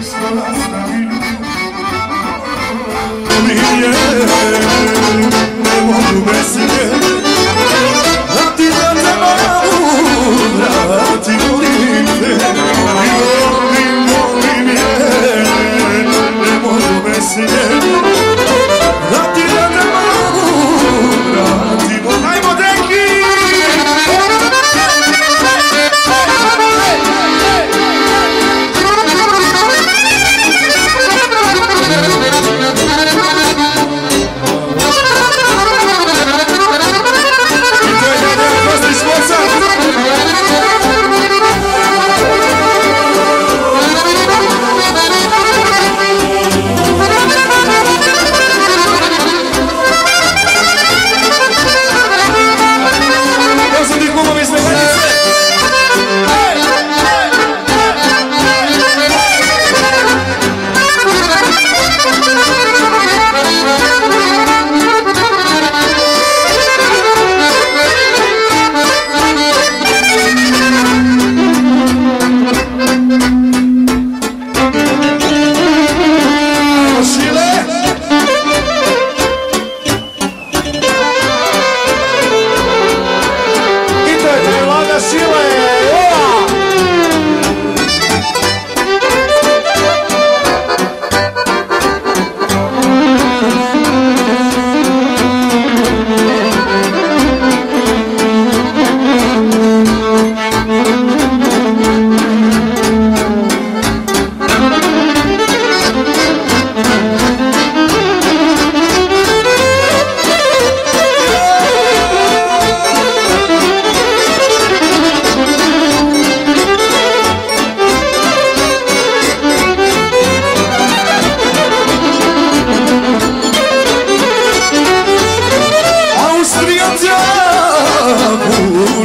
Come here.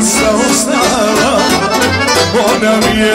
Musa ostala Ona mi je